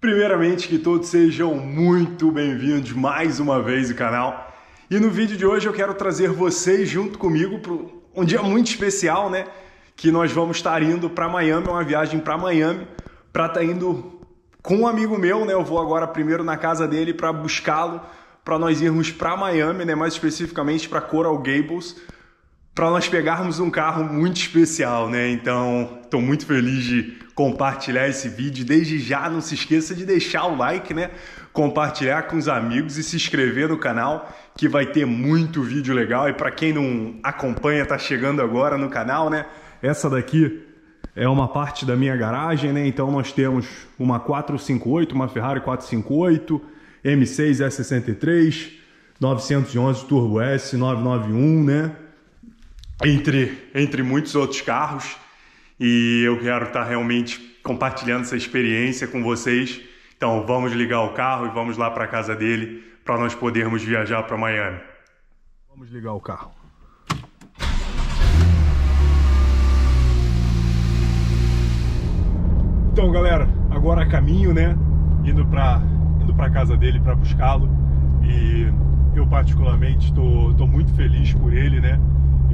Primeiramente, que todos sejam muito bem-vindos mais uma vez ao canal. E no vídeo de hoje eu quero trazer vocês junto comigo para um dia muito especial, né? Que nós vamos estar indo para Miami, uma viagem para Miami, para estar tá indo com um amigo meu, né? Eu vou agora primeiro na casa dele para buscá-lo, para nós irmos para Miami, né? Mais especificamente para Coral Gables, para nós pegarmos um carro muito especial, né? Então, estou muito feliz de compartilhar esse vídeo. Desde já, não se esqueça de deixar o like, né? Compartilhar com os amigos e se inscrever no canal, que vai ter muito vídeo legal. E para quem não acompanha, tá chegando agora no canal, né? Essa daqui é uma parte da minha garagem, né? Então nós temos uma 458, uma Ferrari 458, M6 S63, 911 Turbo S, 991, né? Entre, entre muitos outros carros e eu quero estar realmente compartilhando essa experiência com vocês. Então vamos ligar o carro e vamos lá para a casa dele para nós podermos viajar para Miami. Vamos ligar o carro. Então, galera, agora caminho, né? Indo para indo para casa dele para buscá-lo e eu particularmente estou muito feliz por ele, né?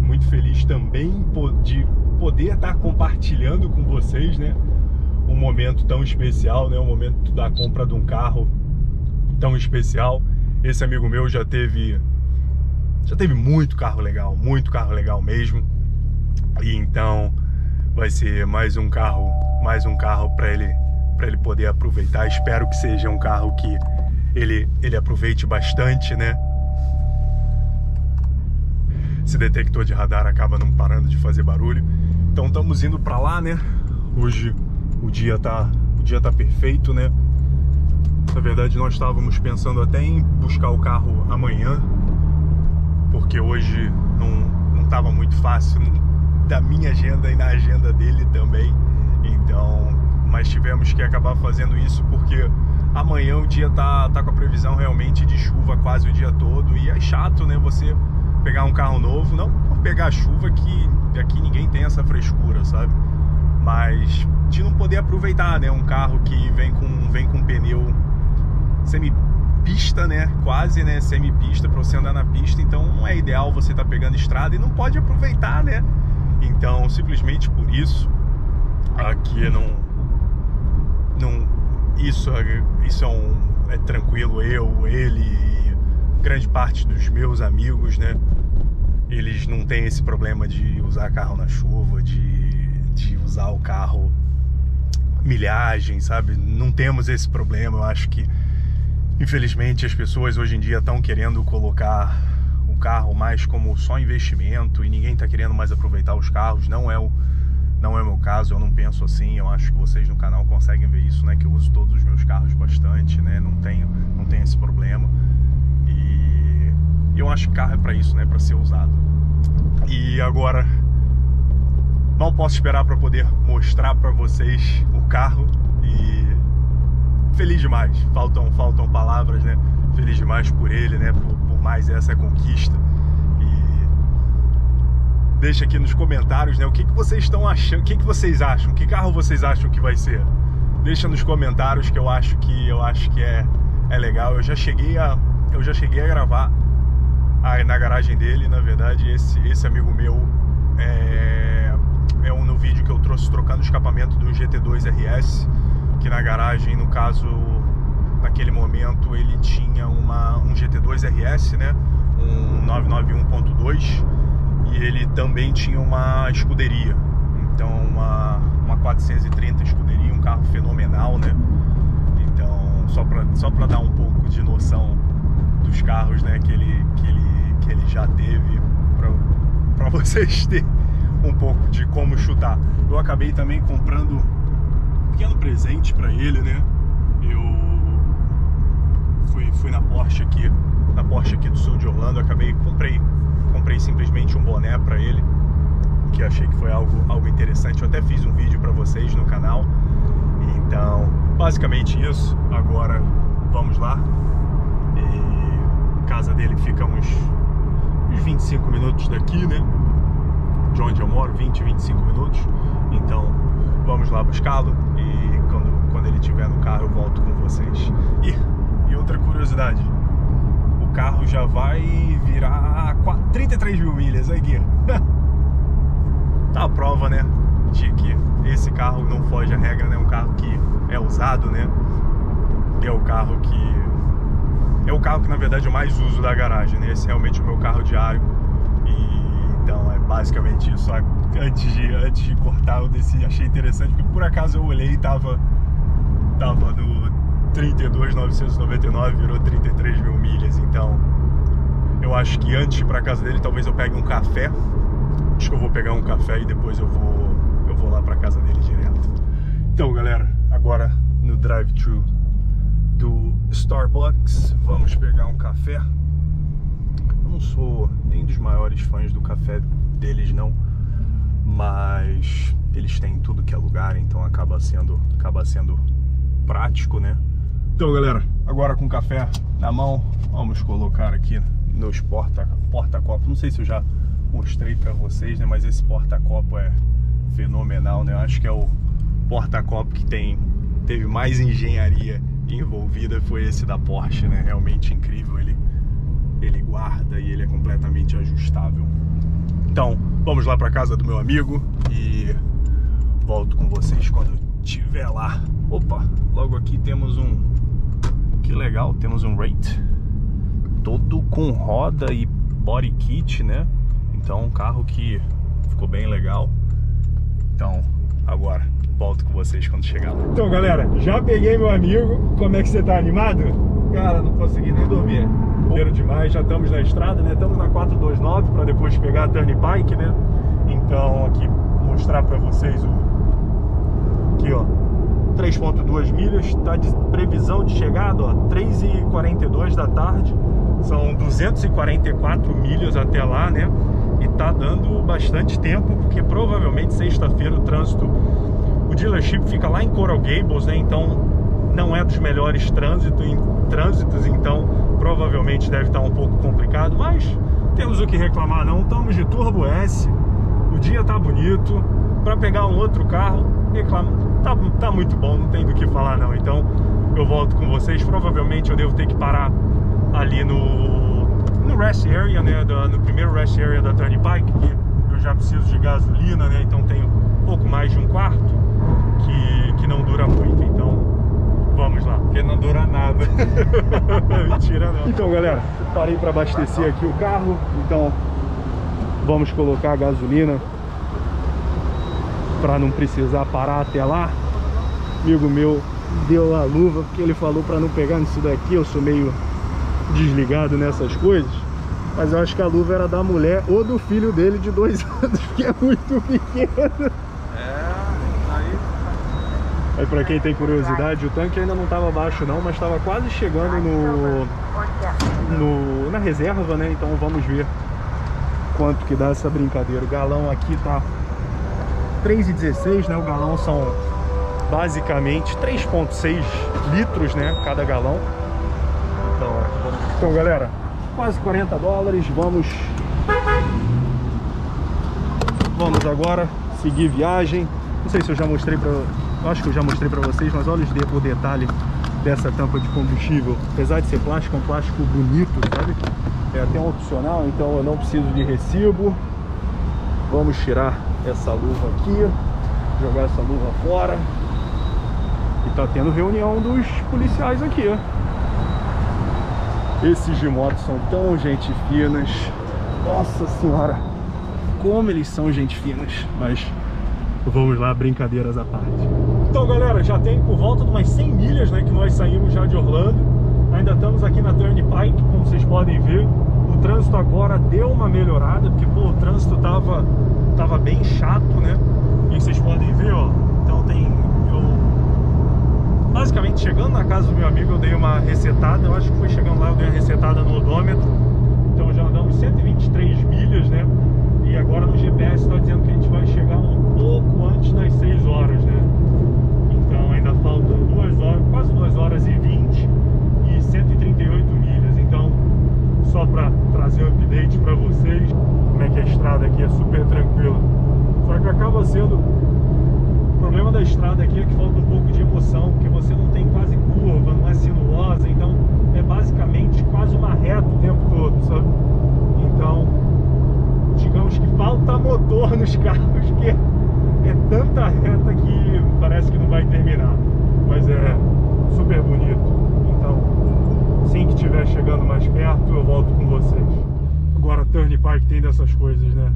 Muito feliz também de poder estar compartilhando com vocês, né? Um momento tão especial, né? Um momento da compra de um carro tão especial. Esse amigo meu já teve já teve muito carro legal, muito carro legal mesmo. E então vai ser mais um carro, mais um carro para ele para ele poder aproveitar. Espero que seja um carro que ele ele aproveite bastante, né? Esse detector de radar acaba não parando de fazer barulho. Então estamos indo para lá, né? Hoje o dia tá, o dia tá perfeito, né? Na verdade nós estávamos pensando até em buscar o carro amanhã, porque hoje não não estava muito fácil da minha agenda e na agenda dele também. Então, mas tivemos que acabar fazendo isso porque amanhã o dia tá, tá com a previsão realmente de chuva quase o dia todo e é chato, né? Você pegar um carro novo, não por pegar chuva que aqui ninguém tem essa frescura, sabe? Mas de não poder aproveitar, né? Um carro que vem com, vem com pneu semi-pista, né? Quase, né? Semi-pista para você andar na pista, então não é ideal você estar tá pegando estrada e não pode aproveitar, né? Então, simplesmente por isso, aqui não. não isso, isso é, um, é tranquilo, eu, ele grande parte dos meus amigos, né? Eles não têm esse problema de usar carro na chuva, de, de usar o carro milhagem, sabe? Não temos esse problema. Eu acho que, infelizmente, as pessoas hoje em dia estão querendo colocar o carro mais como só investimento e ninguém está querendo mais aproveitar os carros. Não é o não é o meu caso, eu não penso assim. Eu acho que vocês no canal conseguem ver isso, né? Que eu uso todos os meus carros bastante, né? Não tenho, não tenho esse problema. Eu acho que carro é para isso, né? Para ser usado. E agora mal posso esperar para poder mostrar para vocês o carro e feliz demais. Faltam faltam palavras, né? Feliz demais por ele, né? Por, por mais essa conquista. E deixa aqui nos comentários, né? O que, que vocês estão achando? O que, que vocês acham? Que carro vocês acham que vai ser? Deixa nos comentários que eu acho que eu acho que é é legal. Eu já cheguei a eu já cheguei a gravar na garagem dele, na verdade, esse, esse amigo meu é, é um no vídeo que eu trouxe trocando o escapamento do GT2 RS, que na garagem, no caso, naquele momento ele tinha uma, um GT2 RS, né? Um 991.2 e ele também tinha uma escuderia. Então uma, uma 430 escuderia, um carro fenomenal, né? Então, só para só dar um pouco de noção dos carros né, que, ele, que, ele, que ele já teve para vocês terem um pouco de como chutar. Eu acabei também comprando um pequeno presente para ele, né? Eu fui, fui na Porsche aqui, na Porsche aqui do sul de Orlando, acabei comprei comprei simplesmente um boné para ele, que achei que foi algo algo interessante. Eu até fiz um vídeo para vocês no canal. Então, basicamente isso. Agora vamos lá. E casa dele fica uns, uns 25 minutos daqui, né? De onde eu moro, 20, 25 minutos. Então vamos lá buscá-lo e quando, quando ele estiver no carro eu volto com vocês. E, e outra curiosidade, o carro já vai virar 33 mil milhas, aí tá a prova, né, de que esse carro não foge a regra, né, um carro que é usado, né, é o carro que é o carro que na verdade eu mais uso da garagem, né? Esse é realmente o meu carro diário. E então é basicamente isso. Antes de, antes de cortar eu desci, achei interessante, porque por acaso eu olhei e tava, tava no 32.999, virou 33 mil milhas. Então eu acho que antes de ir pra casa dele, talvez eu pegue um café. Acho que eu vou pegar um café e depois eu vou, eu vou lá pra casa dele direto. Então galera, agora no drive-thru do Starbucks. Vamos pegar um café. Eu não sou nem dos maiores fãs do café deles não, mas eles têm tudo que é lugar, então acaba sendo, acaba sendo prático, né? Então, galera, agora com o café na mão, vamos colocar aqui nos porta porta copo. Não sei se eu já mostrei para vocês, né? Mas esse porta copo é fenomenal, né? Eu acho que é o porta copo que tem teve mais engenharia envolvida foi esse da Porsche, né? Realmente incrível, ele, ele guarda e ele é completamente ajustável. Então, vamos lá para casa do meu amigo e volto com vocês quando estiver lá. Opa, logo aqui temos um... Que legal, temos um Rate. Todo com roda e body kit, né? Então, um carro que ficou bem legal. Então, agora volto com vocês quando chegar lá. Então, galera, já peguei meu amigo. Como é que você tá animado? Cara, não consegui nem dormir. Correram demais, já estamos na estrada, né? Estamos na 429 para depois pegar a Turnpike, né? Então, aqui mostrar para vocês o aqui, ó. 3.2 milhas, tá de previsão de chegada, ó, 3h42 da tarde. São 244 milhas até lá, né? Tá dando bastante tempo, porque provavelmente sexta-feira o trânsito o dealership fica lá em Coral Gables, né? Então não é dos melhores trânsito, em, trânsitos, então provavelmente deve estar um pouco complicado, mas temos o que reclamar não. Estamos de Turbo S, o dia tá bonito. Para pegar um outro carro, reclama, tá, tá muito bom, não tem do que falar não. Então eu volto com vocês. Provavelmente eu devo ter que parar ali no, no rest area, né? no primeiro rest area da Turnpike, que eu já preciso de gasolina, né? Então tenho pouco mais de um quarto que, que não dura muito, então vamos lá. Porque não dura nada. Mentira não. Então galera, parei para abastecer aqui o carro, então vamos colocar a gasolina para não precisar parar até lá. Amigo meu deu a luva porque ele falou para não pegar nisso daqui, eu sou meio desligado nessas coisas. Mas eu acho que a luva era da mulher ou do filho dele de dois anos, que é muito pequeno. Aí pra quem tem curiosidade, o tanque ainda não estava baixo não, mas estava quase chegando no, no, na reserva, né? Então vamos ver quanto que dá essa brincadeira. O galão aqui tá 3,16, né? O galão são basicamente 3,6 litros, né? Cada galão. Então, galera, quase 40 dólares. Vamos, vamos agora seguir viagem. Não sei se eu já mostrei para acho que eu já mostrei para vocês, mas olha o detalhe dessa tampa de combustível. Apesar de ser plástico, é um plástico bonito, sabe? É até um opcional, então eu não preciso de recibo. Vamos tirar essa luva aqui, jogar essa luva fora. E tá tendo reunião dos policiais aqui, ó. Esses de moto são tão gente finas. Nossa senhora, como eles são gente finas. Mas Vamos lá, brincadeiras à parte. Então, galera, já tem por volta de umas 100 milhas, né, que nós saímos já de Orlando. Ainda estamos aqui na Turnpike, como vocês podem ver. O trânsito agora deu uma melhorada, porque, pô, o trânsito tava, tava bem chato, né? E vocês podem ver, ó. Então tem... Eu... Basicamente, chegando na casa do meu amigo, eu dei uma resetada. Eu acho que foi chegando lá, eu dei uma resetada no odômetro. Então já andamos 123 milhas, né? E agora no GPS está dizendo que a gente vai chegar um pouco antes das 6 horas, né? Então ainda faltam 2 horas, quase 2 horas e 20 e 138 milhas. Então, só para trazer um update para vocês, como é que a estrada aqui é super tranquila. Só que acaba sendo estrada aqui que falta um pouco de emoção, porque você não tem quase curva, não é sinuosa, então é basicamente quase uma reta o tempo todo, sabe? Então, digamos que falta motor nos carros, que é tanta reta que parece que não vai terminar. Mas é super bonito. Então, assim que estiver chegando mais perto, eu volto com vocês. Agora, Turnpike tem dessas coisas, né?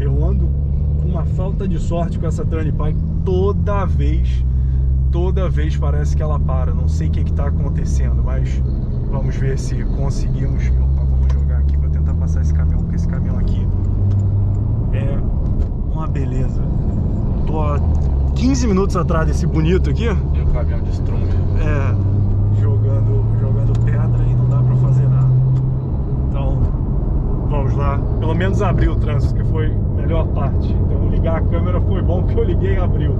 Eu ando uma falta de sorte com essa Turn Pike toda vez. Toda vez parece que ela para. Não sei o que está acontecendo, mas vamos ver se conseguimos. Opa, vamos jogar aqui para tentar passar esse caminhão, porque esse caminhão aqui é uma beleza. Tô há 15 minutos atrás desse bonito aqui. E o caminhão de estrume. É, jogando, jogando pedra e não dá pra fazer nada. Então, vamos lá. Pelo menos abrir o trânsito, que foi melhor parte. Então, ligar a câmera foi bom, porque eu liguei e abriu.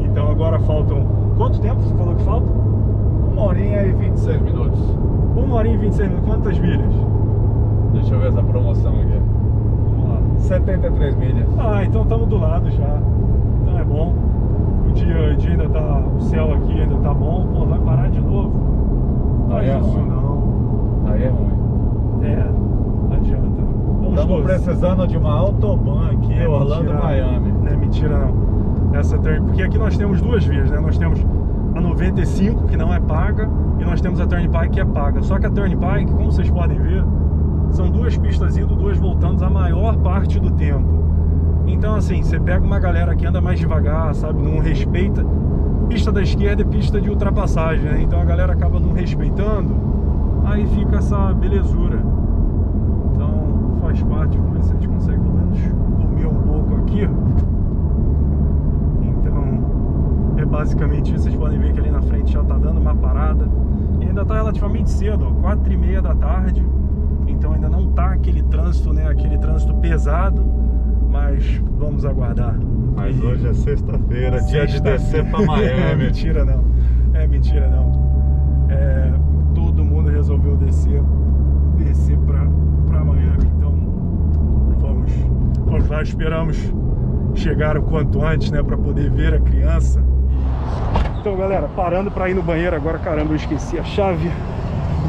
Então, agora faltam... Quanto tempo você falou que falta? Uma horinha e 26 minutos. Uma hora e 26 minutos. Quantas milhas? Deixa eu ver essa promoção aqui. Vamos lá. 73 milhas. Ah, então estamos do lado já. Então é bom. O dia, o dia ainda tá. O céu aqui ainda tá bom. Pô, vai parar de novo? Não Aí faz é isso ruim. não. Aí é ruim. É, Estamos precisando de uma autobahn aqui, É Orlando, mentira, Miami. Não é mentira não. Essa turn, porque aqui nós temos duas vias, né? Nós temos a 95, que não é paga, e nós temos a Turnpike, que é paga. Só que a Turnpike, como vocês podem ver, são duas pistas indo, duas voltando a maior parte do tempo. Então, assim, você pega uma galera que anda mais devagar, sabe? Não respeita. Pista da esquerda é pista de ultrapassagem, né? Então a galera acaba não respeitando, aí fica essa belezura. Parte, vamos ver se a gente consegue pelo menos comer um pouco aqui. Então é basicamente isso, vocês podem ver que ali na frente já tá dando uma parada. E ainda tá relativamente cedo, ó, 4 e meia da tarde. Então ainda não tá aquele trânsito, né? Aquele trânsito pesado. Mas vamos aguardar. Mas E- hoje é sexta-feira, dia de Sexta- descer pra é Miami. mentira não. É mentira não. É, todo mundo resolveu descer, descer pra, pra Miami. Então vamos lá, esperamos chegar o quanto antes, né, para poder ver a criança. Então, galera, parando para ir no banheiro agora, caramba, eu esqueci a chave.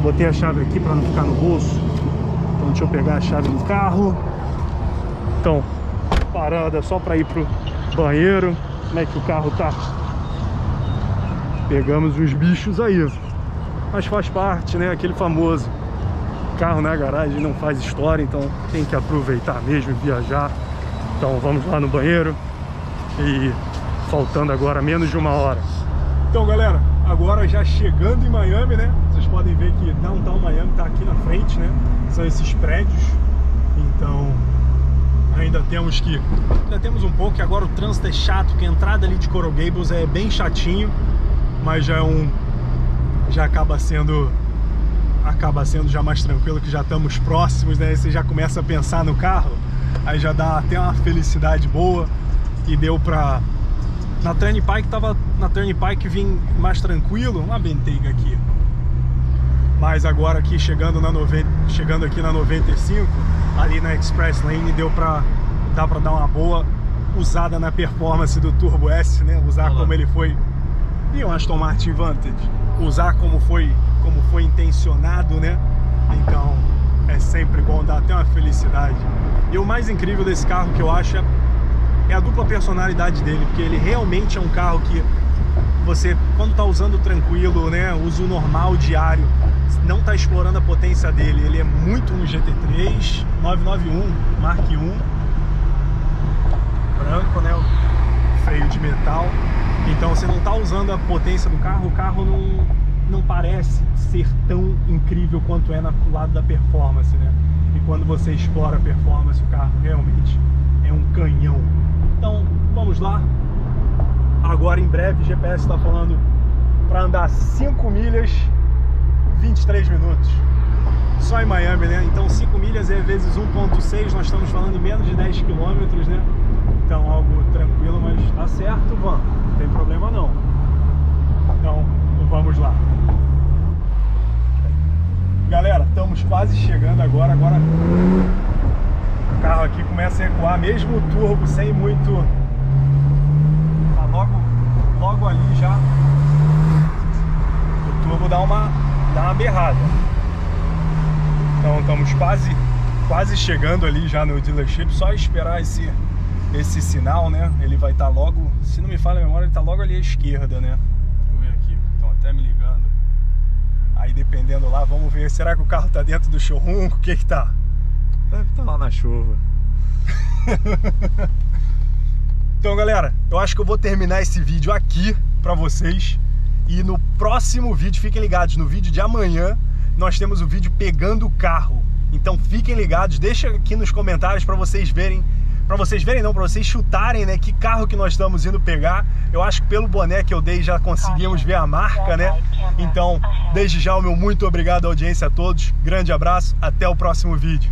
Botei a chave aqui para não ficar no bolso. Então deixa eu pegar a chave do carro. Então, parada só para ir pro banheiro. Como é que o carro tá? Pegamos uns bichos aí. Mas faz parte, né? Aquele famoso carro na garagem não faz história, então tem que aproveitar mesmo e viajar. Então vamos lá no banheiro e faltando agora menos de uma hora. Então galera, agora já chegando em Miami, né? Vocês podem ver que downtown Miami tá aqui na frente, né? São esses prédios. Então ainda temos que ainda temos um pouco que agora o trânsito é chato, que a entrada ali de Coral Gables é bem chatinho, mas já é um já acaba sendo acaba sendo já mais tranquilo que já estamos próximos, né? Você já começa a pensar no carro, aí já dá até uma felicidade boa e deu pra na Turnpike tava na Turnpike vim mais tranquilo, uma benteiga aqui. Mas agora aqui chegando na 90, chegando aqui na 95, ali na Express Lane deu pra dá para dar uma boa usada na performance do Turbo S, né? Usar Olha lá. como ele foi e o Aston Martin Vantage, usar como foi como foi intencionado, né? Então é sempre bom dar até uma felicidade. E o mais incrível desse carro que eu acho é, é a dupla personalidade dele, porque ele realmente é um carro que você, quando tá usando tranquilo, né, uso normal, diário, não tá explorando a potência dele. Ele é muito um GT3 991 Mark I, branco, né, freio de metal. Então você não tá usando a potência do carro, o carro não, não parece ser tão incrível quanto é na, do lado da performance, né? E quando você explora a performance, o carro realmente é um canhão. Então, vamos lá. Agora em breve GPS está falando para andar 5 milhas 23 minutos. Só em Miami, né? Então 5 milhas é vezes 1.6, nós estamos falando menos de 10 quilômetros, né? Então algo tranquilo, mas tá certo, Van. Não tem problema não. Então, vamos lá. Galera, estamos quase chegando agora. Agora o carro aqui começa a ecoar, mesmo o turbo sem muito. Tá logo, logo ali já. O turbo dá uma, dá uma berrada. Então estamos quase, quase chegando ali já no dealership. Só esperar esse, esse sinal, né? Ele vai estar logo, se não me falha a memória, ele está logo ali à esquerda, né? Deixa eu ver aqui. Estão até me ligando. Aí dependendo lá, vamos ver. Será que o carro tá dentro do showroom? O que que tá? Deve estar lá na chuva. Então, galera, eu acho que eu vou terminar esse vídeo aqui pra vocês. E no próximo vídeo, fiquem ligados, no vídeo de amanhã, nós temos o vídeo pegando o carro. Então fiquem ligados, deixa aqui nos comentários para vocês verem, para vocês verem não, para vocês chutarem, né, que carro que nós estamos indo pegar. Eu acho que pelo boné que eu dei já conseguimos ver a marca, né? Então, desde já o meu muito obrigado à audiência a todos. Grande abraço, até o próximo vídeo.